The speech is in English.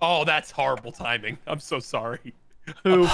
Oh, that's horrible timing. I'm so sorry. Who?